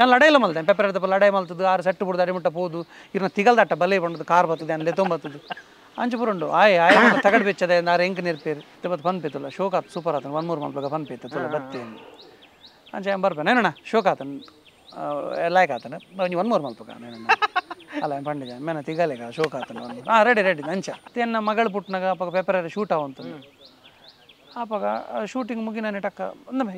ಯಾನ್ ಲಡೈಲ ಮಲ್ದೆ? ಪೆಪ್ಪರ್ ಮಲ್ತು ಲಡೈ ಮಲ್ತದ್ದು ಆರು ಸೆಟ್ಟು ಬಿಡ್ದು ಅಡಿಮುಟ್ಟ ಪೋದು ಇರ್ನ ತಿಗಲ್ದಟ್ಟ ಬಲೆ ಬಂಡದು ಕಾರ್ ಬರ್ತದೆ ಅಲ್ಲಿ ತೊಂಬತ್ತದು ಅಂಚು ಬರುಂಡು ಆಯ್ ಆಯ್ ತಗಡ್ ಬೆಚ್ಚದೆ ನಾರು ಎಂಕ್ ನಿರ್ಪೇರಿ ಇವತ್ತು ಫನ್ ಪೇತಲ್ಲ ಶೋಕ್ ಆತ್ ಸೂಪರ್ ಆತನ ಒನ್ ಮೂರು ಮಲ್ಪಗ ಫನ್ ಪೇತ ತುಲ ಬತ್ತಿ ಅಂಚ ಬರ್ಬೇನ ಏನಣ್ಣ ಶೋಕ್ ಆತನ ಲಾಯ್ಕ್ ಆತನ? ಒಂಜಿ ಒನ್ ಮೂರು ಮಲ್ಪಗ ನೇನಣ್ಣ ಅಲ್ಲ ಪಂಡಿಜ ಮೇನ ತಿಗಲೇಗ ಶೋಕ್ ಆತನ ಹಾಂ ರೆಡಿ ರೆಡಿ ಅಂಚ. ತೆನ್ನ ಮಗಳು ಪುಟ್ನಾಗ ಅಪ್ಪಗ ಪೇಪರ್ ಶೂಟ್ ಅವಂತ ಆಪಾಗ ಶೂಟಿಂಗ್ ಮುಗಿನ ಟಕ್ಕ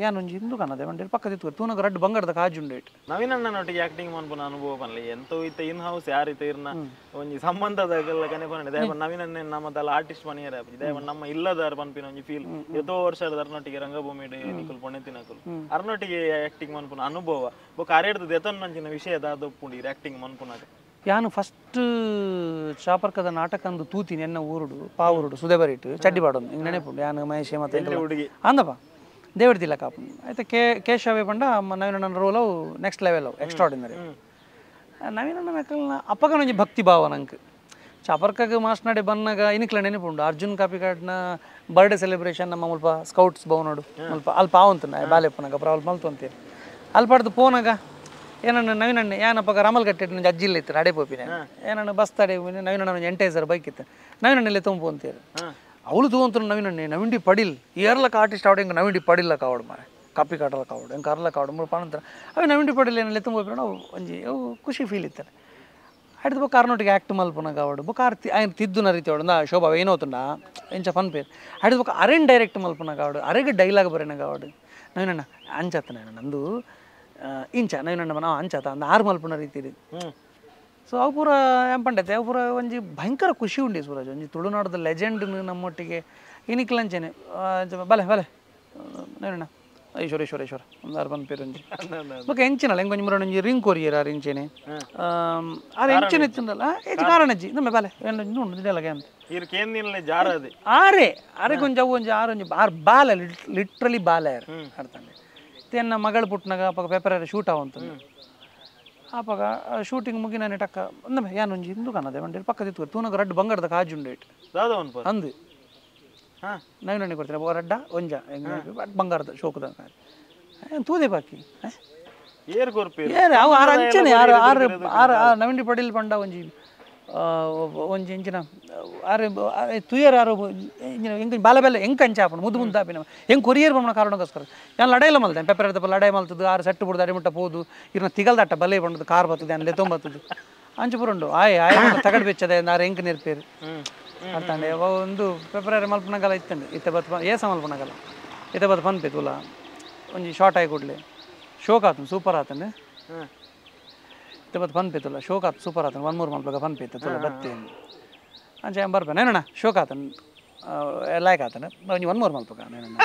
ಏನು ಒಂಜಿ ಇಂದು ಕಾಣದೆ ಪಕ್ಕದ ಇತ್ತು ತೂನಗ ರಡ್ಡು ಬಂಗಾರದ ಕಾಜುಂಡು ಇಟ್ಟು ನವೀನ್ ಅಣ್ಣನೊಟ್ಟಿಗೆ ಆಕ್ಟಿಂಗ್ ಮನ್ಪುನ ಅನುಭವ ಪನ್ಲೆ ಎಂತ ಇತ್ತ ಇನ್ ಹೌಸ್ ಯಾರ ಇರ್ನ ಒಂಜಿ ಸಂಬಂಧದಾಗೆಲ್ಲ ಕನೆ ಪನ್ನೆ ದಯವ ನವೀನ್ ಅಣ್ಣ ನಮ್ಮದಲ್ಲ ಆರ್ಟಿಸ್ಟ್ ಮನೆಯರ ದೇವ ನಮ್ಮ ಇಲ್ಲದಾರ ಪನ್ಪಿನ ಒಂಜಿ ಫೀಲ್ ಎತ್ತೋ ವರ್ಷದ ಅರ್ನೊಟ್ಟಿಗೆ ರಂಗಭೂಮಿ ನಿಕುಲ್ ಪೊಣ್ಣೆ ತಿನಕುಲ್. ಅರ್ನೊಟ್ಟಿಗೆ ಆಕ್ಟಿಂಗ್ ಮನ್ಪುನ ಅನುಭವ ಬೊಕ ಅರೆಡ್ದು ದೆತನ್ ನಂಚಿನ ವಿಷಯ ದಾದೊಪ್ಪುಂಡಿ ಆಕ್ಟಿಂಗ್ ಮನ್ಪುನಾಗ ಯಾನು ಫಸ್ಟ್ ಚಾಪರ್ಕದ ನಾಟಕ ಅಂದು ತೂತಿ ಎನ್ನ ಊರುಡು ಪಾ ಊರುಡು ಸುದೇಬರಿಟ್ಟು ಚಡ್ಡಿ ಪಾಡೊಂದು ಹಿಂಗೆ ನೆನಪುಂಡು ಯಾನು ಮಹೇಶ್ ಮತ್ತೆ ಹುಡುಗಿ. ಅಂದಪ್ಪ ದೇವಡ್ದಿಲ್ಲ ಕಾಪು. ಆಯ್ತು ಕೆ ಕೇಶವೇ ಪಂಡ ನವೀನಣ್ಣನ ರೋಲ್ ಅವು ನೆಕ್ಸ್ಟ್ ಲೆವೆಲ್ ಅವು ಎಕ್ಸ್ಟ್ರಾಡಿನರಿ ನವೀನಣ್ಣನ ಮೆಕ್ಕಲ್ನ ಅಪ್ಪಗ ಒಂಜಿ ಭಕ್ತಿ ಭಾವ ನಂಗೆ ಚಾಪರ್ಕಗೆ ಮಾಸ್ನಾಡಿ ಬನ್ನಾಗ ಇನಿಕ್ಲ ನೆನಪುಂಡು ಅರ್ಜುನ್ ಕಾಪಿಕಾಡ್ನ ಬರ್ಡೇ ಸೆಲೆಬ್ರೇಷನ್ ನಮ್ಮ ಮುಲ್ಪ ಸ್ಕೌಟ್ಸ್ ಬೌನೋಡು. ಮುಲ್ಪ ಅಲ್ಪ ಆವಂತ ಬಾಲೆಪ್ಪನಾಗ ಪ್ರಾವಲ್ ಮಲ್ತು ಅಂತೀರಿ ಅಲ್ಲಿ ಪಡ್ದು ಪೋನಾಗ. ಏನನ್ನು ನವೀನಣ್ಣ ಏನಪ್ಪ ರಾಮಲ್ ಕಟ್ಟೆ ಅಜ್ಜಿ ಅಜ್ಜಿಲ್ಲ ಇತ್ತು ಅಡೆ ಪೋಪಿನ. ಏನಣ್ಣ ಬಸ್ ತಡೆ ನವೀನಣ್ಣ ನಂಜಿ ಎಂಟೈಸರ್ ಬೈಕ್ ಇತ್ತು. ನವೀನಣ್ಣಲ್ಲೇ ತುಂಬು ಅಂತೇಳಿ ಅವಳು ತೂವಂತ ನವೀನಣ್ಣೆ ನವೀಂಡಿ ಪಡಿಲ್. ಏರ್ಲಕ್ಕ ಆರ್ಟಿಸ್ಟ್ ಅವಡೆ ಹಿಂಗೆ ನವೀಂಡಿ ಪಡಿಲ್ಲ ಕಾವಡು ಮಾರೆ ಕಾಪಿ ಕಾಟಲ ಕಾವಡು ಹಿಂಗೆ ಅರ್ಲ ಕಾವಡು ಮೂರು ಪಾನಂತರ. ಅವೆ ನವೀಂಡಿ ಪಡಿಲ್ ಏನಲ್ಲೇ ತುಂಬ ಅವು ಒಂಜಿ ಅವು ಖುಷಿ ಫೀಲ್ ಇತ್ತಾನೆ ಆಯ್ತು ಬೊಕ್ಕ ಕಾರ್ನೋಟಿಗೆ ಆ್ಯಕ್ಟ್ ಮಲ್ಪನ ಕಾವಡು ಬುಕ್ ಆರ್ತಿ ಆಯ್ನ ತಿದ್ದುನ ರೀತಿ ಅವಳು ಶೋಭಾ ಏನೋತುಂಡ ಎಂಚ ಫನ್ ಪೇರ್ ಆಯ್ತು ಬೊಕ್ಕ ಅರೆನ್ ಡೈರೆಕ್ಟ್ ಮಲ್ಪನ ಕಾವಡು ಅರೆಗೆ ಡೈಲಾಗ್ ಬರೆನ ಕಾವಡು ನವೀನಣ್ಣ ಅಂಚತ್ತನ ನಂದು. ಇಂಚ ನವೀನಣ್ಣ ನಾವು ಅಂಚಾತ ಅಂದ ಆರು ಮಲ್ಪುನ ರೀತಿ ಸೊ ಅವು ಪೂರ ಏನ್ ಪಂಡೈತೆ ಅವು ಪೂರ ಒಂಜಿ ಭಯಂಕರ ಖುಷಿ ಉಂಡಿ ಸೂರಜ್ ಒಂಜಿ ತುಳುನಾಡದ ಲೆಜೆಂಡ್ ನಮ್ಮೊಟ್ಟಿಗೆ ಇನಿಕ್ಲಂಚೆನೆ ಬಲೆ ಬಲೆ. ನೈನಣ್ಣ ಈಶ್ವರ ಈಶ್ವರ ಈಶ್ವರ. ಒಂದು ಆರು ಬಂದು ಪೇರು ಒಂಜಿ ಬೊಕ ಎಂಚಿನಲ್ಲ ಹೆಂಗೆ ಒಂಜಿ ಮುರೊಂಜಿ ರಿಂಗ್ ಕೊರಿಯರ್ ಆರು ಇಂಚೆನೆ. ಆರು ಎಂಚಿನ ಇತ್ತಂದಲ್ಲ ಇದು ಕಾರಣಜ್ಜಿ ನಮ್ಮ ಬಲೆ. ಉಂಡು ನೋಡು ಇದೆಲ್ಲ ಅಂತ. ಆರೆ ಆರೆ ಕೊಂಚ ಅವು ಒಂಜಿ ಆರು ಒಂಜಿ ಆರು ಬಾಲ ಲಿಟ್ರಲಿ ಬಾಲ ಯಾರು ಆಡ್ತಾನೆ ತೆನ್ನ ಮಗಳು ಪುಟ್ನಗ ಅಪ್ಪ ಪೇಪರ್ ಶೂಟ್ ಅವಂತ ಆಪಾಗ ಶೂಟಿಂಗ್ ಮುಗಿನ ಟಕ್ಕ ಅಂದಮೆ ಯಾನು ಒಂಜಿ ಇಂದು ಕಾಣದೆ ಪಕ್ಕ ಪಕ್ಕದಿತ್ತು ತೂನಗ ರಡ್ಡು ಬಂಗಾರದ ಕಾಜುಂಡು ಇಟ್ಟು ದಾದ ಅನ್ಪ ಅಂದು ಹಾ. ನವೀನಣ್ಣೆ ಕೊಡ್ತಾರೆ? ಒಬ್ಬ ರಡ್ಡ ಒಂಜ. ಬಂಗಾರದ ಶೋಕದ ತೂದೆ ಬಾಕಿ? ಏರ್ ಕೊರ್ಪಿ? ಏರ್ ಅವು ಆರು ಅಂಚನೆ ಆರು ಆರು ನವಿಂಡಿ ಪಡೀಲ್ ಪಂಡ ಒಂಜಿ ಒಂಜಿ ಎಂಚಿನ ಆರೆ ಆರು ತುಯರ್ ಆರು ಎಂಚಿನ ಎಂಕ ಬಾಲ ಬೆಲ್ಲ ಎಂಕ ಅಂಚಾಪಣ ಮುದ್ದು ಮುಂದೆ ಆಪಿನ ಹೆಂಗೆ ಕೊರಿಯರ್ ಬಮ್ಮನ ಕಾರಣಕ್ಕೋಸ್ಕರ. ನಾನು ಲಡೈಲ ಮಲ್ದೆ ಪೆಪ್ಪರ್ ಎಡ್ದಪ್ಪ ಲಡೈ ಮಲ್ತದ್ದು, ಆರು ಸೆಟ್ಟು ಬಿಡ್ದು ಅಡಿಮುಟ್ಟ ಪೋದು ಇರ್ನ ತಿಗಲ್ದಟ್ಟ ಬಲೆ ಬಂಡದು ಕಾರ್ ಬರ್ತದೆ ಅಲ್ಲಿ ತೊಂಬತ್ತದು. ಅಂಚು ಬರುಂಡು ಆಯ್ ಆಯ್ ತಗಡ್ ಬೆಚ್ಚದೆ ಆರು ಎಂಕ್ ನಿರ್ಪೇರು. ಅವ ಒಂದು ಫೆಬ್ರವರಿ ಮಲ್ಪನಗಲ ಇತ್ತಂಡೆ, ಇತ್ತೆ ಬತ್ ಏಸ ಮಲ್ಪನಗಲ ಇತ್ತೆ ಬತ್ ಪನ್ಪೆ ತುಲ ಒಂಜಿ ಶಾರ್ಟ್ ಆಗಿ ಕೊಡ್ಲಿ. ಶೋಕ್ ಆತನು ಸೂಪರ್ ಆತಂಡೆ. ಹ್ಮ್ ಮತ್ತೆ ಬತ್ ಶೋಕ ಆತು ಸೂಪರ್ ಆತನ ಒನ್ ಮೂರು ಮಲ್ಪಗ ಫನ್ ಪೇತ ತುಲ ಬತ್ತಿ ಅಂಚೆ ಬರ್ಪೇನೆ ಏನಣ್ಣ ಶೋಕ್ ಆತನ ಲಾಯ್ಕ್ ಆತನ ಒಂಜಿ ಒನ್ ಮೂರು ಮಲ್ಪಗ ನೇನಣ್ಣ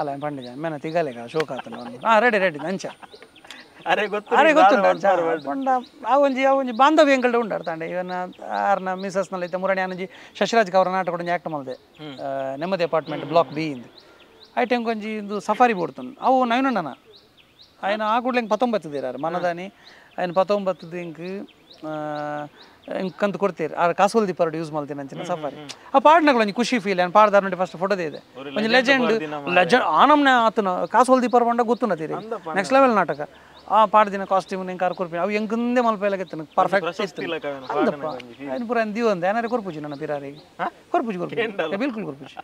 ಅಲ್ಲ ಪಂಡಿಜ ಮೇನ ತಿಗಲೆಗ ಶೋಕ್ ಆತನ ಒಂದು. ಹಾಂ ರೆಡಿ ರೆಡಿ ಅಂಚ. ಅರೆ ಗೊತ್ತು ಅರೆ ಗೊತ್ತು ಪಂಡ ಆ ಒಂಜಿ ಆ ಒಂಜಿ ಬಾಂಧವ್ಯ ಎಂಕಲ್ಡೆ ಉಂಡು ತಾಂಡೆ ಇವನ ಆರ್ನ ಮಿಸಸ್ನಲ್ಲಿ ಇತ್ತ ಮುರಣಿ ಅನಜಿ ಶಶಿರಾಜ್ ಕವರ ನಾಟಕ ಒಂಜಿ ಆ್ಯಕ್ಟ್ ಮಲ್ದೆ ನೆಮ್ಮದಿ ಅಪಾರ್ಟ್ಮೆಂಟ್ ಬ್ಲಾಕ್ ಬಿ ಇಂದು. ಐಟ್ ಹೆಂಗೆ ಒಂಜಿ ಇಂದು ಸಫಾರಿ ಬೋಡ್ತಾನೆ ಅವು ನವೀನಣ್ಣನ അതിന് ആ കൂടുതൽ പത്തൊമ്പത്ത് തീരാറ് മനദാനി അതിന് ಪತ್ತೊಂಬತ್ತು ಇಂಕ್ ಕಂತು ಕೊಡ್ತೀರಿ. ಆ ಕಾಸೋಲ್ ದೀಪಾರೋಡ್ ಯೂಸ್ ಮಾಡ್ತೀನಿ ಅಂಚಿನ ಸಫಾರಿ. ಆ ಪಾಡ್ನಗಳು ಒಂಜಿ ಖುಷಿ ಫೀಲ್ ಆನ್ ಪಾಡ್ದಾರ ನೋಡಿ ಫಸ್ಟ್ ಫೋಟೋ ಇದೆ. ಒಂಜಿ ಲೆಜೆಂಡ್ ಲೆಜೆಂಡ್ ಆನಮ್ನ ಆತನ ಕಾಸೋಲ್ ದೀಪಾರ ಬಂಡ ಗೊತ್ತುನ ತೀರಿ ನೆಕ್ಸ್ಟ್ ಲೆವೆಲ್ ನಾಟಕ. ಆ ಪಾಡ್ದಿನ ಕಾಸ್ಟ್ಯೂಮ್ ನಿಂಗೆ ಕಾರ್ ಕೊರ್ಪಿನ ಅವು ಹೆಂಗಂದೇ ಮಲ್ಪೆಲಾಗತ್ತೆ ಪರ್ಫೆಕ್ಟ್ ಅಂದಪ್ಪ. ಪೂರ ದೀವ್ ಅಂದ. ಏನಾರು ಕೊರ್ಪುಜಿ ನನ್ನ ಪಿರಾರಿ ಕೊರ್ಪುಜಿ ಕೊರ್ಪುಜಿ ಬಿಲ್ಕುಲ್ ಕೊರ್ಪುಜಿ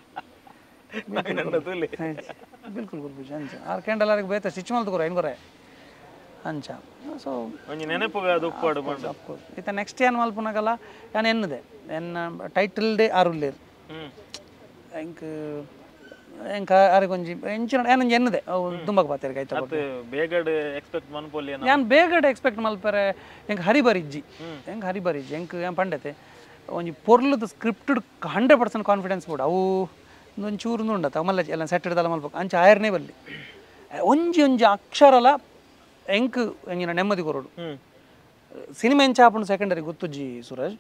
ಬಿಲ್ಕುಲ್ ಕೊರ್ಪುಜಿ ಅಂಚ ಆರು ಕ್ಯಾಂಡಲಾರಿಗೆ ಬೇತ ಸ್ಟಿಚ್ ಮಲ್ತು ಕೊರ ಏನು ಕೊರೆ ಅಂಚ ಸೊ ಒಂಜಿ ಅದು ಉಪ್ಪಾಡು ಇತ್ತ ನೆಕ್ಸ್ಟ್ ಏನು ಮಲ್ಪನಾಗಲ್ಲ ಯಾನ್ ಎನ್ನದೆ? ಎನ್ನ ಟೈಟಲ್ ಡೇ ಆರುಲ್ಲೇರ್ ಎಂಕ್ ಎಂಕ ಒಂಜಿ ಎಂಚಿನ ಏನಂಜಿ ಎನ್ನದೆ? ದುಂಬಕ್ ಬಾತಿರಿಗೆ ಕೈತ ಬೇಗಡ್ ಎಕ್ಸ್ಪೆಕ್ಟ್ ಮನ್ಪೊಲಿ ನಾನು ಬೇಗಡೆ ಎಕ್ಸ್ಪೆಕ್ಟ್ ಮಲ್ಪರೆ ಎಂಕ್ ಹರಿಬರಿಜ್ಜಿ. ಹೆಂಗೆ ಹರಿಬರಿಜ್ಜಿ ಎಂಕ್ ಏನು ಪಂಡತೆ ಒಂಜಿ ಪೊರ್ಲದ ಸ್ಕ್ರಿಪ್ಟೆಡ್ ಹಂಡ್ರೆಡ್ ಪರ್ಸೆಂಟ್ ಕಾನ್ಫಿಡೆನ್ಸ್ ಕೂಡ ಅವು ಒಂದು ಚೂರು ಉಂಡತ್ತ ಅಮಲ್ಲ ಎಲ್ಲ ಸೆಟ್ ಹಿಡ್ದಲ್ಲ ಮಲ್ಪಕ್ಕೆ ಅಂಚ ಆಯರ್ನೇ ಬಲ್ಲಿ. ಒಂಜಿ ಒಂಜಿ ಅಕ್ಷರಲ ಎಂಕ್ ಎಂಗಿನ ನೆಮ್ಮದಿ ಕೊರೋಡು. ಸಿನಿಮಾ ಎಂಚ ಆಪುಂಡು ಸೆಕೆಂಡರಿ ಗೊತ್ತುಜ್ಜಿ ಸುರಜ್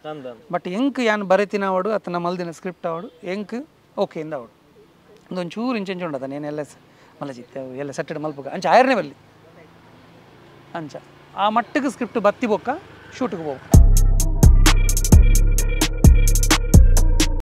ಬಟ್ ಎಂಕ್ ಯಾನ್ ಬರೆತಿನ ಅವಡು ಅತನ ಮಲ್ದಿನ ಸ್ಕ್ರಿಪ್ಟ್ ಅವಡು ಎಂಕ್ ಓಕೆ ಇಂದ ಅವಡು. ಒಂದೊಂದು ಚೂರು ಇಂಚೆಂಚು ಉಂಡತ ನೇನು ಎಲ್ಲ ಅವು ಎಲ್ಲ ಸೆಟ್ಟೆಡ್ ಮಲ್ಪಕ. ಅಂಚ ಆಯರ್ನೇ ಬಲ್ಲಿ. ಅಂಚ. ಆ ಮಟ್ಟಕ್ಕೆ ಸ್ಕ್ರಿಪ್ಟ್ ಬತ್ತಿ ಬೊಕ್ಕ ಶೂಟಿಗೆ ಹೋಗು